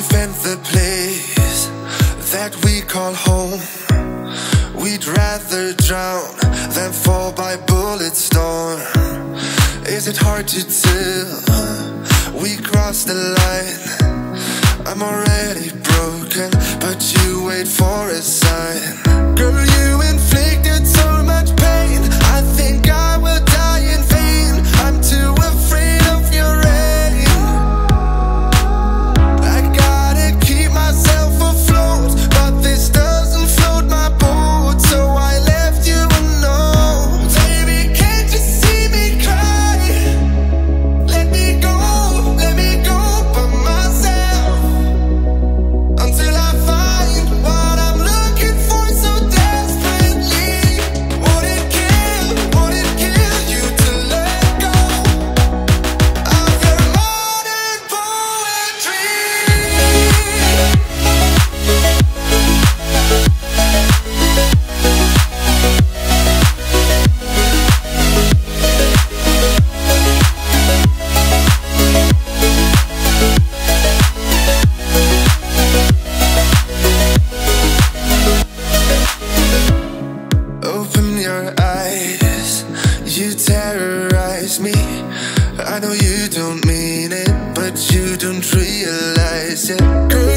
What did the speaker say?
defend the place that we call home. We'd rather drown than fall by bullet storm. Is it hard to tell? We crossed the line. I'm already broken, but you wait for a sign. Girl, you inflicted so much pain. I think I know you don't mean it, but you don't realize it. Girl,